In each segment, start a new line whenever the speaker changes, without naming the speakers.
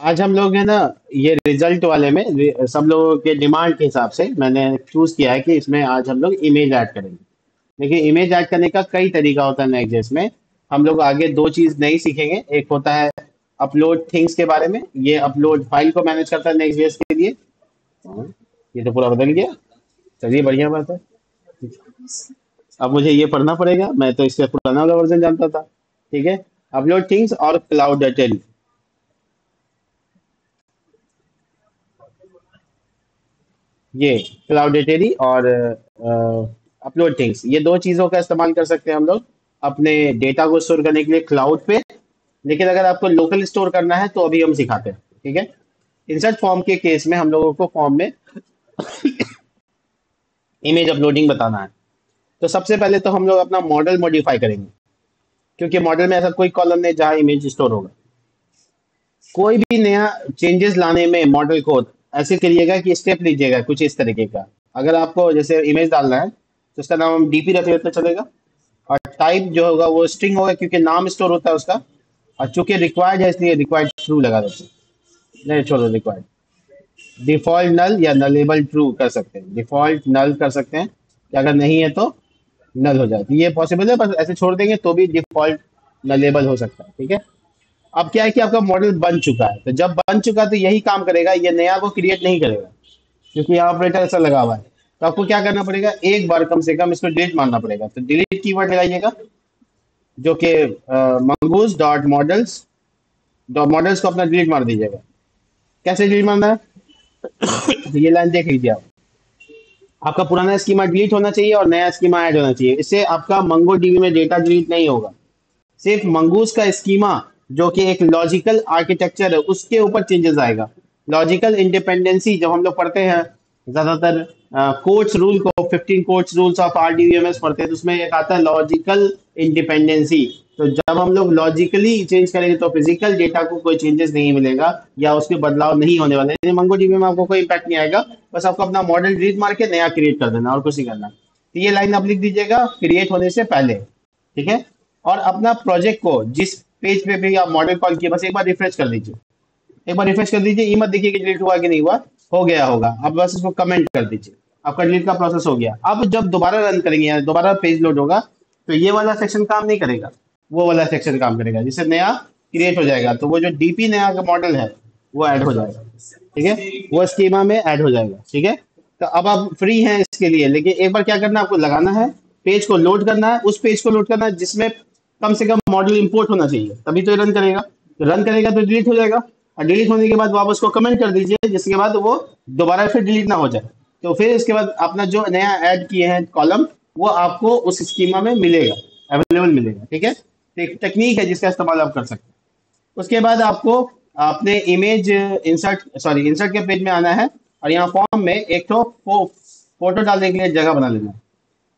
आज हम लोग है ना ये रिज़ल्ट वाले में सब लोगों के डिमांड के हिसाब से मैंने चूज़ किया है कि इसमें आज हम लोग इमेज ऐड करेंगे। देखिए इमेज ऐड करने का कई तरीका होता है नेक्स्ट में हम लोग आगे दो चीज़ नहीं सीखेंगे। एक होता है अपलोड थिंग्स के बारे में ये अपलोड फ़ाइल को मैनेज करता है नेक्स्ट के लिए। हाँ, ये तो पूरा बदल गया। चलिए बढ़िया बात है। अब मुझे ये पढ़ना पड़ेगा मैं तो इसका पुराना वाला वर्जन जानता था। ठीक है? अपलोड थिंग्स और क्लाउड डिटेल ये क्लाउडेटरी और अपलोड थिंग्स ये दो चीज़ों का इस्तेमाल कर सकते हैं हम लोग। अपने डेटा को स्टोर करने के लिए क्लाउड पे। लेकिन अगर आपको लोकल स्टोर करना है तो अभी हम सिखाते हैं, ठीक है? इंसर्ट फॉर्म के केस में हम लोगों को फॉर्म में इमेज अपलोडिंग बताना है। तो सबसे पहले तो हम लोग अपना मॉडल मॉडिफाई करेंगे। क्योंकि मॉडल में ऐसा कोई कॉलम नहीं जहाँ इमेज स्टोर होगा। कोई भी नया चेंजेस लाने में मॉडल को ऐसे करिएगा कि स्टेप लीजिएगा कुछ इस तरीके का। अगर आपको जैसे इमेज डालना है तो उसका नाम हम डीपी रख तो चलेगा। और टाइप जो होगा वो स्ट्रिंग होगा, क्योंकि नाम स्टोर होता है उसका। और चूँकि रिक्वायर्ड है, इसलिए रिक्वायर्ड ट्रू लगा देते हैं। नहीं, छोड़ो रिक्वायर्ड डिफ़ॉल्ट नल या नलेबल ट्रू कर सकते हैं। डिफ़ॉल्ट नल कर सकते हैं। कि अगर नहीं है तो नल हो जाए। तो ये पॉसिबल है, बस ऐसे छोड़ देंगे तो भी डिफ़ॉल्ट नलेबल हो सकता है, ठीक है? अब क्या है कि आपका मॉडल बन चुका है। तो जब बन चुका है तो यही काम करेगा, ये नया को क्रिएट नहीं करेगा, क्योंकि यहाँ ऑपरेटर ऐसा लगा हुआ है। तो आपको क्या करना पड़ेगा, एक बार कम से कम इसको डिलीट मारना पड़ेगा। तो डिलीट कीवर्ड लगाइएगा, जो कि Mongoose dot models dot models को अपना डिलीट मार दीजिएगा। कैसे डिलीट मारना है? तो ये लाइन देख लीजिए आप। आपका पुराना स्कीमा डिलीट होना चाहिए और नया स्कीमा ऐड होना चाहिए। इससे आपका Mongo DB data data delete नहीं होगा। सिर्फ़ मंगूस का स्कीमा जो कि एक लॉजिकल आर्किटेक्चर है, उसके ऊपर चेंजेस आएगा। लॉजिकल इंडिपेंडेंसी जब हम लोग पढ़ते हैं, ज़्यादातर कोर्ट्स रूल को 15 कोर्ट्स रूल्स ऑफ़ आरडीवीएमएस पढ़ते हैं तो उसमें एक आता है लॉजिकल इंडिपेंडेंसी तो जब हम लोग लॉजिकली चेंज करेंगे तो फ़िज़िकल डेटा को कोई चेंजेस नहीं मिलेगा, या उसके बदलाव नहीं होने वाले। मंगो डीबी में आपको कोई इम्पैक्ट नहीं आएगा, बस आपको अपना मॉडल रीड मार के नया क्रिएट कर देना, और कुछ नहीं करना। तो ये लाइन आप लिख दीजिएगा क्रिएट होने से पहले, ठीक है? और अपना प्रोजेक्ट को, जिस पेज पे भी आप मॉडल कॉल किए, बस एक बार रिफ्रेश कर दीजिए एक बार रिफ्रेश कर दीजिए ये मत देखिए कि डिलीट हुआ कि नहीं हुआ, हो गया होगा। अब बस इसको कमेंट कर दीजिए। आपका डिलीट का प्रोसेस हो गया। अब जब दोबारा रन करेंगे दोबारा पेज लोड होगा तो ये वाला सेक्शन काम नहीं करेगा। वो वाला सेक्शन काम करेगा, जिससे नया क्रिएट हो जाएगा। तो वो जो डीपी नया का मॉडल है, वो ऐड हो जाएगा। ठीक है? वो स्कीमा में ऐड हो जाएगा। ठीक है? तो अब आप फ्री हैं इसके लिए, लेकिन एक बार क्या करना है, आपको लगाना है पेज को लोड करना है। उस पेज को लोड करना है जिसमें कम से कम मॉडल इंपोर्ट होना चाहिए। तभी तो रन करेगा। रन करेगा तो डिलीट हो जाएगा। और डिलीट होने के बाद वापस को कमेंट कर दीजिए, जिसके बाद वो दोबारा फिर डिलीट ना हो जाए। तो फिर इसके बाद अपना जो नया ऐड किए हैं कॉलम वो आपको उस स्कीमा में मिलेगा। अवेलेबल मिलेगा, ठीक है? तो एक टेक्निक है जिसका इस्तेमाल आप कर सकते हैं। उसके बाद आपको अपने इमेज इंसर्ट सॉरी इंसर्ट के पेज में आना है। और यहाँ फॉर्म में एक तो फ़ोटो डालने के लिए जगह बना लेना है।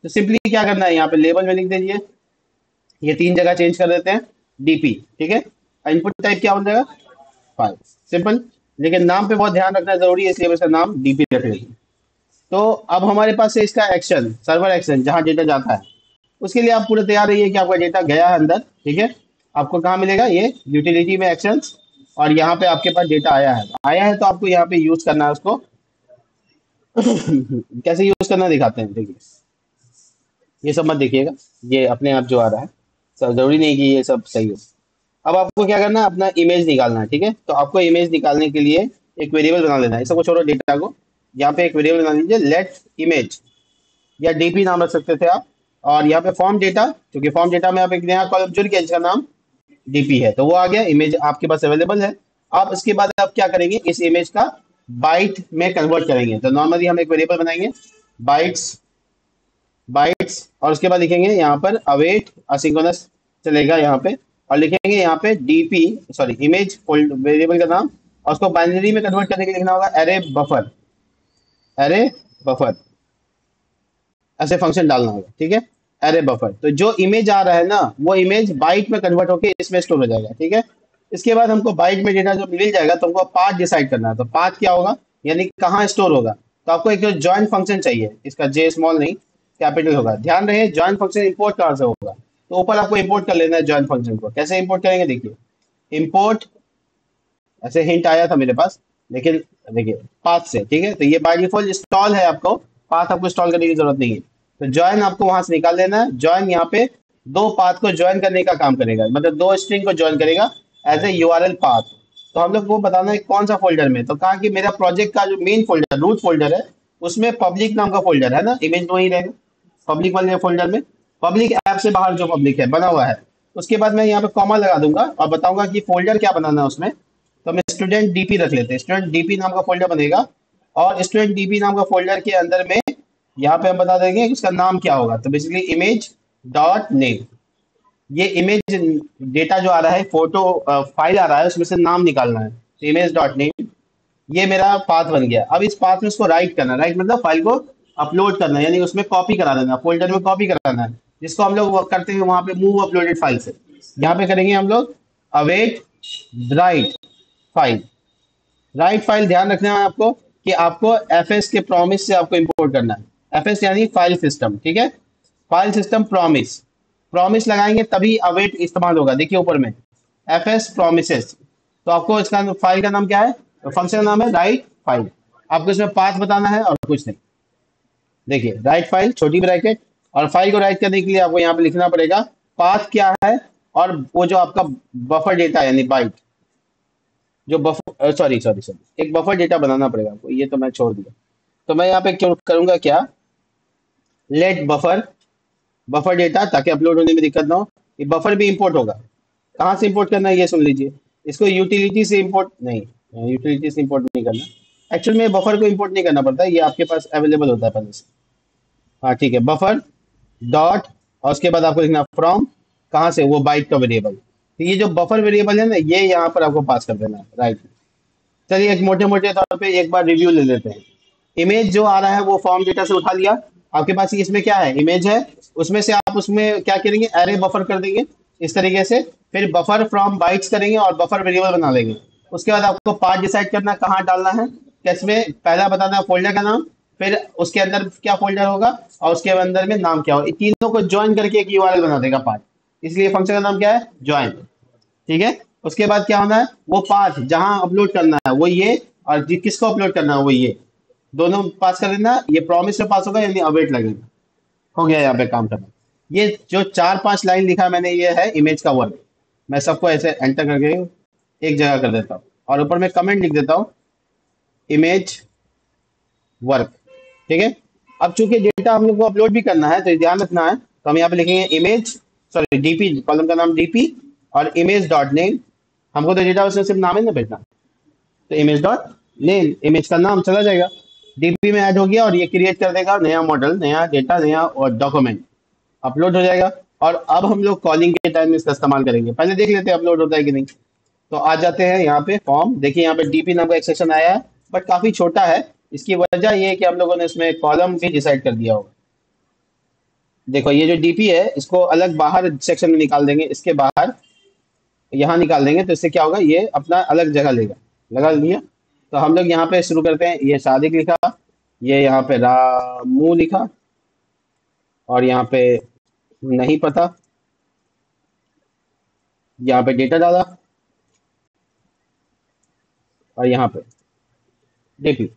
तो सिंपली क्या करना है? यहाँ पे लेबल में लिख दीजिए। ये तीन जगह चेंज कर देते हैं डीपी ठीक है? इनपुट टाइप क्या हो जाएगा? फ़ाइल सिंपल लेकिन नाम पे बहुत ध्यान रखना ज़रूरी है, इसलिए इसका नाम डीपी रख लेते हैं। तो अब हमारे पास है इसका एक्शन सर्वर एक्शन जहाँ डेटा जाता है। उसके लिए आप पूरे तैयार रहिए कि आपका डेटा गया है अंदर, ठीक है? आपको कहाँ मिलेगा? ये यूटिलिटी में एक्शन और यहाँ पे आपके पास डेटा आया है। आया है तो आपको यहाँ पे यूज़ करना है उसको। कैसे यूज़ करना दिखाते हैं, देखिए। ये सब मत देखिएगा, ये अपने आप जो आ रहा है। ज़रूरी नहीं कि ये सब सही हो। अब आपको क्या करना है? अपना इमेज निकालना है, ठीक है? तो आपको इमेज निकालने के लिए एक वेरिएबल बना लेना है। सबको छोड़ो डेटा को। यहाँ पे एक वेरिएबल बना लीजिए लेट इमेज या डीपी नाम रख सकते थे आप। और यहाँ पे फॉर्म डेटा क्योंकि फॉर्म डेटा में आप एक नया कॉलम जुड़ गया जिसका नाम डीपी है। तो वो आ गया इमेज आपके पास अवेलेबल है। अब इसके बाद आप क्या करेंगे? इस इमेज का बाइट में कन्वर्ट करेंगे। तो नॉर्मली हम एक वेरिएबल बनाएँगे बाइट्स बाइट्स और उसके बाद लिखेंगे यहाँ पर अवेट असिंक्रोनस चलेगा यहाँ पे। और लिखेंगे यहाँ पे डीपी सॉरी इमेज वेरिएबल का नाम, और उसको बाइनरी में कन्वर्ट करने के लिए लिखना होगा एरे बफर एरे बफर ऐसे फ़ंक्शन डालना होगा, ठीक है? एरे बफर तो जो इमेज आ रहा है ना, वो इमेज बाइट में कन्वर्ट होकर इसमें स्टोर हो जाएगा, ठीक है? इसके बाद हमको बाइट में डेटा जो मिल जाएगा तो हमको पाथ डिसाइड करना है। तो पाथ क्या होगा? यानी कहाँ स्टोर होगा? तो आपको एक ज्वाइंट फ़ंक्शन चाहिए। इसका जे स्मॉल नहीं कैपिटल होगा। ध्यान रहे ज्वाइंट फ़ंक्शन इंपोर्ट कहाँ से होगा? तो ऊपर आपको इंपोर्ट कर लेना है ज्वाइंट फ़ंक्शन को। कैसे इंपोर्ट करेंगे? देखिए इंपोर्ट ऐसे हिंट आया था मेरे पास, लेकिन देखिए पाथ से, ठीक है? तो ये बाय डिफ़ॉल्ट इंस्टॉल है आपको पाथ आपको इंस्टॉल करने की ज़रूरत नहीं है। तो ज्वाइन आपको वहाँ से निकाल लेना है। ज्वाइन यहाँ पे दो पाथ को ज्वाइन करने का काम करेगा। मतलब दो स्ट्रिंग को ज्वाइन करेगा एज ए यू पाथ तो हम लोग को बताना है कौन सा फोल्डर में। तो कहा कि मेरा प्रोजेक्ट का जो मेन फोल्डर रूट फोल्डर है, उसमें पब्लिक नाम का फोल्डर है ना? इमेज वही रहेगा। पब्लिक वाले फोल्डर में। पब्लिक ऐप से बाहर जो पब्लिक है, बना हुआ है। उसके बाद मैं यहाँ पे कॉमा लगा दूँगा और बताऊँगा कि फोल्डर क्या बनाना है उसमें। तो हम स्टूडेंट डीपी रख लेते हैं। स्टूडेंट डीपी नाम का फोल्डर बनेगा और स्टूडेंट डीपी नाम का फोल्डर के अंदर में यहाँ पे हम बता देंगे उसका नाम क्या होगा। तो बेसिकली इमेज डॉट नेम ये इमेज डेटा जो आ रहा है फ़ोटो फ़ाइल आ रहा है, उसमें से नाम निकालना है। तो इमेज डॉट नेम ये मेरा पाथ बन गया। अब इस पाथ में उसको राइट करना। राइट मतलब फ़ाइल को अपलोड करना, यानी उसमें कॉपी करा देना। फोल्डर में कॉपी कराना है जिसको हम लोग करते हैं वहाँ पे मूव अपलोडेड फ़ाइल से यहाँ पे करेंगे हम लोग await write file write file ध्यान रखना है आपको कि आपको एफएस के प्रॉमिस से आपको इंपोर्ट करना है। एफ़ यानी फ़ाइल सिस्टम ठीक है? फ़ाइल सिस्टम प्रॉमिस प्रॉमिस लगाएँगे तभी अवेट इस्तेमाल होगा। देखिए ऊपर में। एफ़ एस प्रोमिस तो आपको इसका फ़ाइल का नाम क्या है? फ़ंक्शन का नाम है राइट फ़ाइल आपको इसमें पाथ बताना है और कुछ नहीं। देखिए राइट फ़ाइल छोटी ब्रैकेट और फ़ाइल को राइट करने के लिए आपको यहाँ पे लिखना पड़ेगा पाथ क्या है और वो जो आपका बफर डेटा यानी बाइट जो बफर सॉरी सॉरी सॉरी एक बफर डेटा बनाना पड़ेगा आपको, ये तो मैं छोड़ दिया। तो मैं यहाँ पे करूँगा क्या? लेट बफर बफर डेटा ताकि अपलोड होने में दिक्कत ना हो। ये बफर भी इंपोर्ट होगा। कहाँ से इंपोर्ट करना है ये सुन लीजिए। इसको यूटिलिटी से इंपोर्ट नहीं यूटिलिटी से इंपोर्ट नहीं करना। एक्चुअल में बफर को इंपोर्ट नहीं करना पड़ता, ये आपके पास अवेलेबल होता है पहले से। हाँ ठीक है बफर डॉट और उसके बाद आपको लिखना फ्रॉम कहाँ से? वो बाइट का वेरिएबल तो ये जो बफर वेरिएबल है ना, ये यहाँ पर आपको पास कर देना है राइट चलिए एक मोटे मोटे तौर पे एक बार रिव्यू ले लेते हैं। इमेज जो आ रहा है, वो फॉर्म डेटा से उठा लिया। आपके पास इसमें क्या है? इमेज है। उसमें से आप उसमें क्या करेंगे? एरे बफर कर देंगे। इस तरीके से। फिर बफर फ्रॉम बाइट्स करेंगे और बफर वेरिएबल बना लेंगे। उसके बाद आपको पार्ट डिसाइड करना कहाँ डालना है। कैसमें? पहला बताना है फोल्डर का नाम। फिर उसके अंदर क्या फोल्डर होगा और उसके अंदर में नाम क्या होगा। तीनों को ज्वाइन करके एक यूआरएल बना देगा पार्ट इसलिए फ़ंक्शन का नाम क्या है? ज्वाइन ठीक है? उसके बाद क्या होना है? वो पाथ जहाँ अपलोड करना है, वो ये और किसको अपलोड करना है, वो ये। दोनों पास कर देना, ये प्रॉमिस से पास होगा, यानी अवेट लगेगा। हो गया यहाँ पे काम करना। ये जो चार पाँच लाइन लिखा मैंने, ये है इमेज का वर्क मैं सबको ऐसे एंटर करके एक जगह कर देता हूँ। और ऊपर में कमेंट लिख देता हूँ इमेज वर्क ठीक है? अब चूँकि डेटा हम लोग को अपलोड भी करना है तो ध्यान रखना है तो हम यहाँ पे लिखेंगे इमेज सॉरी डीपी कॉलम का नाम डीपी और इमेज डॉट नेम हमको तो डेटा उसमें सिर्फ़ नाम है ना भेजना। तो इमेज डॉट नेम इमेज का नाम चला जाएगा। डीपी में ऐड हो गया और ये क्रिएट कर देगा, नया मॉडल नया डेटा नया और डॉक्यूमेंट अपलोड हो जाएगा और अब हम लोग कॉलिंग के टाइम में इसका इस्तेमाल करेंगे। पहले देख लेते हैं अपलोड होता है कि नहीं। तो आ जाते हैं यहाँ पे फॉर्म देखिए यहाँ पे डीपी नाम का एक सेक्शन आया है बट काफ़ी छोटा है। इसकी वजह ये है कि हम लोगों ने इसमें कॉलम भी डिसाइड कर दिया होगा। देखो, ये जो डीपी है, इसको अलग बाहर सेक्शन में निकाल देंगे, इसके बाहर यहाँ निकाल देंगे तो इससे क्या होगा, ये अपना अलग जगह लेगा। लगा लिया। तो हम लोग यहाँ पे शुरू करते हैं। ये सादिक लिखा, ये यहाँ पे रामू लिखा, और यहाँ पे नहीं पता। यहाँ पे डेटा डाला, और यहाँ पे डीपी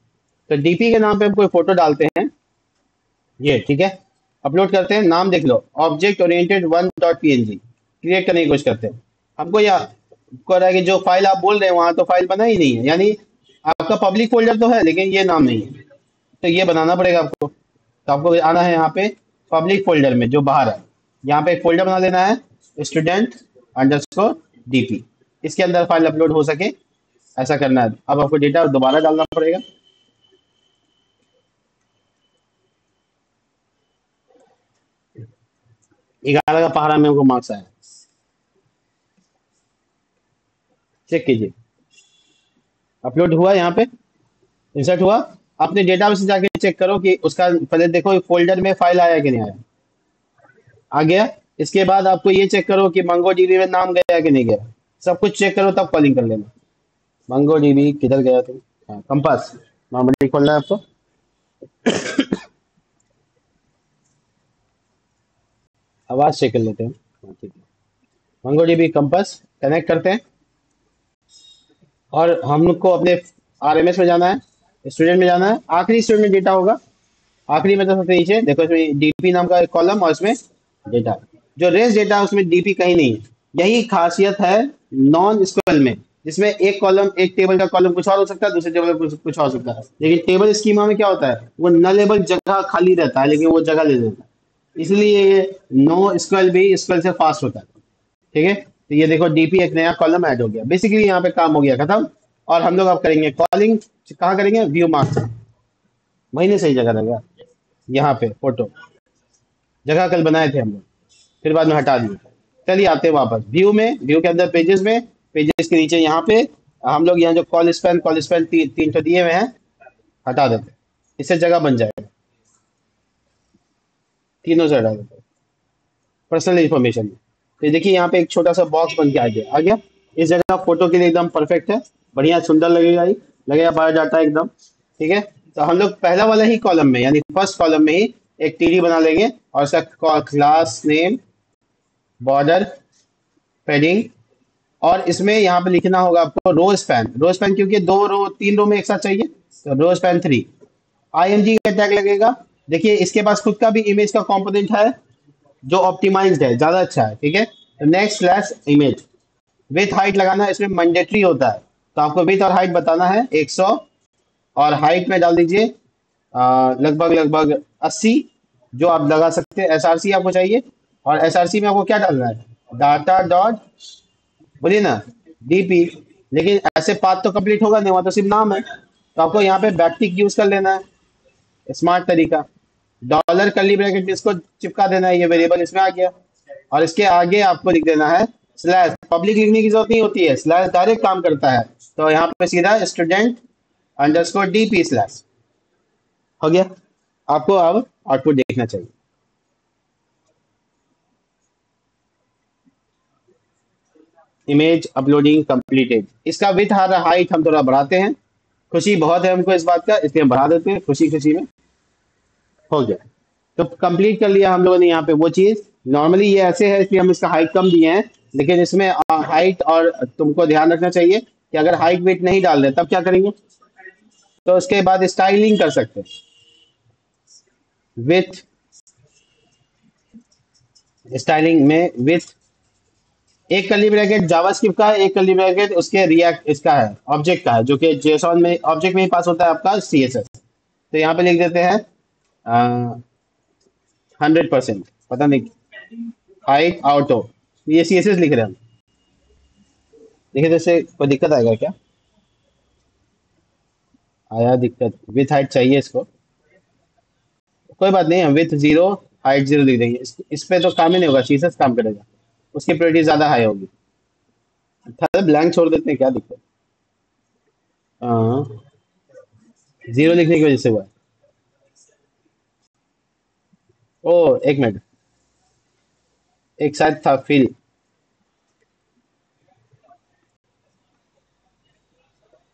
तो डीपी के नाम पे हम कोई फ़ोटो डालते हैं। ये, ठीक है? अपलोड करते हैं, नाम देख लो object oriented one dot P create करने की कोशिश करते हैं। हमको या, कह रहा है कि जो फ़ाइल आप बोल रहे हैं, वहाँ तो फ़ाइल बना ही नहीं है। यानी आपका पब्लिक फोल्डर तो है, लेकिन ये नाम नहीं है। तो ये बनाना पड़ेगा आपको। तो आपको आना है यहाँ पे पब्लिक फोल्डर में, जो बाहर है। यहाँ पे एक फोल्डर बना देना है स्टूडेंट अंडरस्कोर डीपी इसके अंदर फ़ाइल अपलोड हो सके, ऐसा करना है। अब आपको डेटा दोबारा डालना पड़ेगा। ग्यारह का पहाड़ा में उनको मार्क्स आया चेक कीजिए। अपलोड हुआ यहाँ पे। इंसर्ट हुआ। अपने डेटा में से जाके चेक करो कि उसका पहले देखो फोल्डर में फ़ाइल आया कि नहीं आया। आ गया। इसके बाद आपको ये चेक करो कि मंगो डीबी में नाम गया कि नहीं गया। सब कुछ चेक करो, तब कॉलिंग कर लेना। मंगो डीबी किधर गया तुम? हाँ कंपास नॉर्मली खोलना है आपको। आवाज़ चेक कर लेते हैं। हाँ मंगो डीबी कंपास कनेक्ट करते हैं। और हम लोग को अपने आरएमएस में जाना है स्टूडेंट में जाना है। आखिरी स्टूडेंट डेटा होगा। आखिरी में तो सबसे नीचे, देखो इसमें डीपी नाम का एक कॉलम और इसमें डेटा जो रेस डेटा है, उसमें डीपी कहीं नहीं है। यही खासियत है नॉन स्क्वेल में, जिसमें एक कॉलम एक टेबल का कॉलम कुछ और हो सकता है, दूसरे टेबल का कुछ और हो सकता है। लेकिन टेबल स्कीमा में क्या होता है? वो न लेबल जगह खाली रहता है, लेकिन वो जगह ले लेता है। इसलिए ये नो स्क्वेल भी स्क्वेल से फास्ट होता है। ठीक है? तो ये देखो डीपी एक नया कॉलम ऐड हो गया। बेसिकली यहाँ पे काम हो गया, खत्म। और हम लोग अब करेंगे कॉलिंग कहाँ करेंगे? व्यू मार्क्स वही नहीं सही जगह रहेगा यहाँ पे फ़ोटो जगह कल बनाए थे हम लोग। फिर बाद में हटा दिए। चलिए आते हैं वापस। व्यू में व्यू के अंदर पेजेस में। पेजेस के नीचे यहाँ पे हम लोग यहाँ जो कॉल स्पैन कॉल स्पैन तीन सौ दिए हुए हैं, हटा देते इससे जगह बन जाएगा। तीनों से हटा देते पर्सनल इंफॉर्मेशन तो देखिए, यहाँ पे एक छोटा सा बॉक्स बन के आ गया। आ गया? इस जगह फ़ोटो के लिए एकदम परफेक्ट है। बढ़िया, सुंदर लगेगा ही लगेगा बायोडाटा एकदम। ठीक है? तो हम लोग पहला वाला ही कॉलम में, यानी फ़र्स्ट कॉलम में ही एक टीडी बना लेंगे। और उसका क्लास नेम बॉर्डर पेडिंग और इसमें यहाँ पे लिखना होगा आपको रोज पैन रोज पैन क्योंकि दो रो तीन रो में एक साथ चाहिए तो रो स्पैन थ्री आई का टैग लगेगा। देखिए, इसके पास खुद का भी इमेज का कॉम्पोनेंट है, जो ऑप्टिमाइज्ड है, ज़्यादा अच्छा है, ठीक है? Next slash image width height लगाना इसमें मैंडेटरी होता है। तो आपको विथ और हाइट बताना है 100 और हाइट में डाल दीजिए लगभग लगभग 80 जो आप लगा सकते हैं। एसआरसी आपको चाहिए। और एसआरसी में आपको क्या डालना है? डाटा डॉट बोलिए ना डीपी लेकिन ऐसे पाथ तो कंप्लीट होगा नहीं, वहाँ तो सिर्फ़ नाम है। तो आपको यहाँ पे बैक्टिक यूज़ कर लेना है। स्मार्ट तरीका। डॉलर कली ब्रैकेट, इसको चिपका देना है, ये वेरिएबल इसमें आ गया। और इसके आगे आपको लिख देना है स्लैश पब्लिक लिखने की ज़रूरत नहीं होती है स्लैश डायरेक्ट काम करता है। तो यहाँ पे सीधा स्टूडेंट अंडरस्कोर डीपी स्लैश हो गया? आपको अब आउटपुट देखना चाहिए। इमेज अपलोडिंग कंप्लीटेड इसका विथ हाइट हम थोड़ा बढ़ाते हैं। खुशी बहुत है हमको इस बात का, इसलिए बढ़ा देते हैं खुशी खुशी में। हो जाए तो कंप्लीट कर लिया हम लोगों ने यहाँ पे वो चीज़। नॉर्मली ये ऐसे है, इसलिए हम इसका हाइट कम दिए हैं। लेकिन इसमें हाइट और तुमको ध्यान रखना चाहिए कि अगर हाइट वेट नहीं डाल दे तब क्या करेंगे? तो उसके बाद स्टाइलिंग कर सकते हैं। विथ स्टाइलिंग में विथ एक कली ब्रैकेट जावास्क्रिप्ट का, एक कली ब्रैकेट उसके रिएक्ट इसका है ऑब्जेक्ट का है, जो कि जेसॉन में ऑब्जेक्ट में ही पास होता है आपका सी एस एस तो यहाँ पे लिख देते हैं हंड्रेड परसेंट पता नहीं हाइट आउटो ये सी एस एस लिख रहे हैं। देखिए जैसे कोई दिक्कत आएगा क्या? आया दिक्कत। विथ हाइट चाहिए इसको। कोई बात नहीं हम विथ ज़ीरो हाइट ज़ीरो लिख देंगे। इस, इस पे तो काम ही नहीं होगा शीशस काम करेगा। उसकी प्रायोरिटी ज़्यादा हाई होगी। था ब्लैंक छोड़ देते हैं क्या दिक्कत? ज़ीरो हाँ। लिखने की वजह से हुआ। ओ, एक मिनट। एक शायद था फिल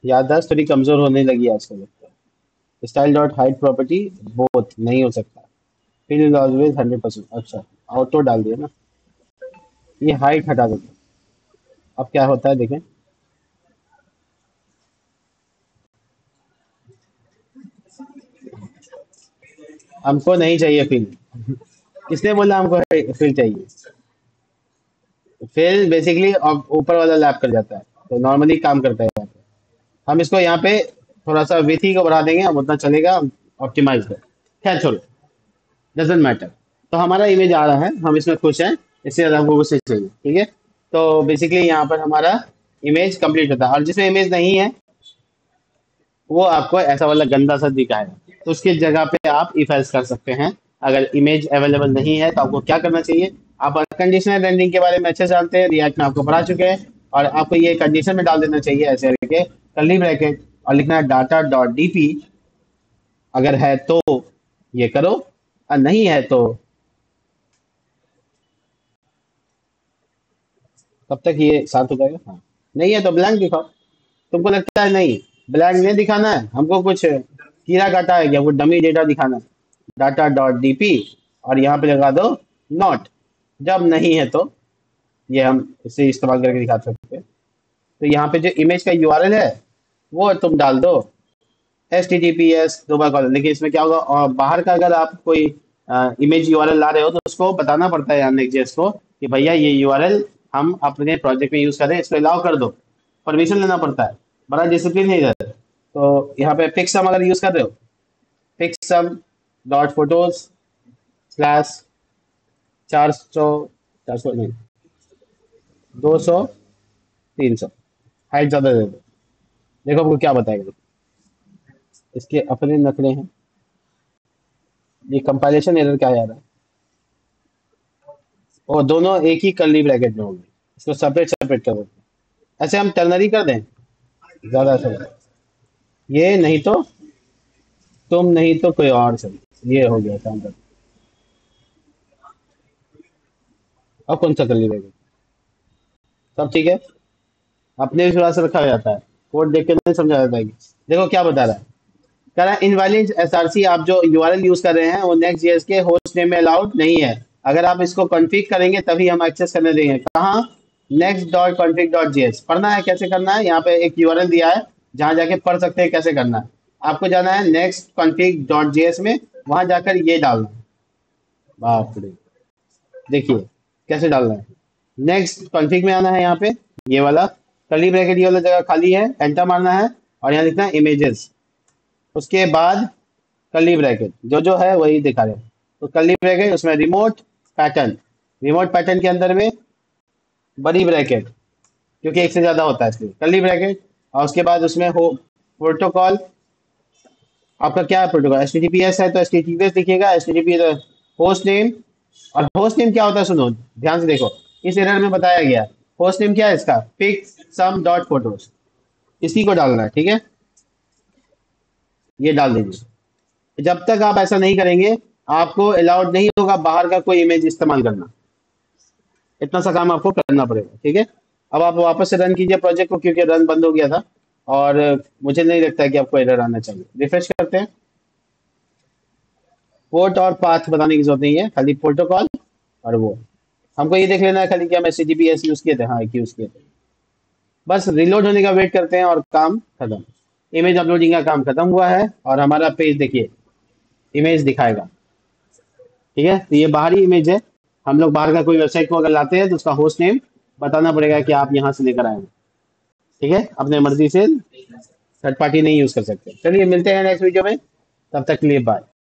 याददाश्त थोड़ी कमज़ोर होने लगी आजकल style dot height property both नहीं हो सकता। Fill is always hundred percent अच्छा ऑटो डाल दिया ना। ये हाइट हटा देते अब क्या होता है, देखें। हमको नहीं चाहिए फिल किसने बोला हमको फिल चाहिए? फिल बेसिकली ऊपर वाला लैप कर जाता है। तो नॉर्मली काम करता है यहाँ पे। हम इसको यहाँ पे थोड़ा सा विथी को बढ़ा देंगे हम उतना चलेगा ऑप्टिमाइज कर। खैर, छोड़ो। डजेंट मैटर तो हमारा इमेज आ रहा है, हम इसमें खुश हैं, इससे ज़्यादा हमको कुछ चाहिए, ठीक है? तो बेसिकली यहाँ पर हमारा इमेज कंप्लीट होता है। और जिसमें इमेज नहीं है, वो आपको ऐसा वाला गंदा सा दिखाएगा। तो उसकी जगह पे आप इफ़ एल्स कर सकते हैं। अगर इमेज अवेलेबल नहीं है तो आपको क्या करना चाहिए? आप कंडीशनल रेंडिंग के बारे में अच्छे से जानते हैं रिएक्ट में आपको पढ़ा चुके हैं। और आपको ये कंडीशन में डाल देना चाहिए, ऐसे करके कली ब्रैकेट और लिखना है डाटा डॉट डी अगर है तो ये करो, और नहीं है तो कब तक ये साथ हो जाएगा? हाँ। नहीं है तो ब्लैंक दिखाओ। तुमको लगता है नहीं? ब्लैंक नहीं दिखाना है? हमको कुछ कीड़ा काटा है क्या? वो डमी डेटा दिखाना है। डाटा डॉट डी और यहाँ पे लगा दो नॉट जब नहीं है तो ये हम इसे इस्तेमाल करके दिखा सकते हैं। तो यहाँ पे जो इमेज का यूआरएल है, वो तुम डाल दो। S T T P S दो बार लेकिन इसमें क्या होगा? और बाहर का अगर आप कोई इमेज यूआरएल ला रहे हो तो उसको बताना पड़ता है नेक्स्ट को कि भैया, ये यूआरएल हम अपने प्रोजेक्ट में यूज़ करें इसको अलाउ कर दो। परमिशन लेना पड़ता है। बड़ा डिसिप्लिन है इधर। तो यहाँ पे पिक्सम अगर यूज़ कर रहे हो पिक्सम डॉट फ़ोटोज़ स्लैश चार सौ चार सौ नहीं, दो सौ, तीन सौ। हाइट ज़्यादा दे दो। देखो आपको क्या बताएगा। इसके अपने नखरे हैं। ये कंपाइलेशन एरर क्या आ रहा है? और दोनों एक ही कर्ली ब्रैकेट में होंगे। इसको सेपरेट सेपरेट कर। देते ऐसे हम टर्नरी कर दें? ज़्यादा अच्छा ये नहीं तो तुम नहीं तो कोई और सही। ये हो गया काम कर अब कौन सा कर ब्रैकेट सब ठीक है? अपने विश्वास से रखा जाता है। कोड देख के नहीं समझा जाता है देखो क्या बता रहा है। कह रहा है इनवैलिड एसआरसी आप जो यूआरएल यूज़ कर रहे हैं, वो नेक्स्ट जेएस के होस्ट नेम में अलाउड नहीं है। अगर आप इसको कॉन्फ़िग करेंगे, तभी हम एक्सेस करने देंगे। कहाँ? Next dot config dot JS पढ़ना है, कैसे करना है? यहाँ पे एक यूआरएल दिया है, जहाँ जाके पढ़ सकते हैं कैसे करना है। आपको जाना है नेक्स्ट कॉन्फिग डॉट जेएस में। वहाँ जाकर ये डालना बाप रे देखिए, कैसे डालना है। नेक्स्ट कॉन्फिग में आना है यहाँ पे। ये वाला। कली ब्रैकेट ये वाला जगह खाली है। एंटर मारना है। और यहाँ लिखना है इमेजेस उसके बाद कली ब्रैकेट जो जो है वही दिखा रहे तो कली ब्रैकेट उसमें रिमोट पैटर्न रिमोट पैटर्न के अंदर में बड़ी ब्रैकेट क्योंकि एक से ज़्यादा होता है इसलिए। कली ब्रैकेट और उसके बाद उसमें हो प्रोटोकॉल आपका क्या है प्रोटोकॉल एस है तो एस लिखिएगा एस टी होस्ट नेम और होस्ट नेम क्या होता है सुनो, ध्यान से देखो। इस एरर में बताया गया। होस्ट नेम क्या है इसका? पिक सम डॉट फ़ोटोज़ इसी को डालना है, ठीक है? ये डाल दीजिए। जब तक आप ऐसा नहीं करेंगे, आपको अलाउड नहीं होगा बाहर का कोई इमेज इस्तेमाल करना। इतना सा काम आपको करना पड़ेगा, ठीक है? अब आप वापस से रन कीजिए प्रोजेक्ट को, क्योंकि रन बंद हो गया था। और मुझे नहीं लगता है कि आपको एरर आना चाहिए। रिफ्रेश करते हैं। पोर्ट और पाथ बताने की ज़रूरत नहीं है, खाली प्रोटोकॉल और वो। हमको ये देख लेना है खाली कि हम एस यूज़ किए थे। हाँ एक यूज़ किए थे। बस रिलोड होने का वेट करते हैं और काम खत्म। इमेज अपलोडिंग का काम खत्म हुआ है और हमारा पेज देखिए इमेज दिखाएगा। ठीक है? तो ये बाहरी इमेज है। हम लोग बाहर का कोई वेबसाइट को अगर लाते हैं तो उसका होस्ट नेम बताना पड़ेगा कि आप यहाँ से लेकर आए ठीक है? अपने मर्ज़ी से थर्ड पार्टी नहीं यूज़ कर सकते। चलिए, मिलते हैं नेक्स्ट वीडियो में। तब तक के लिए बाय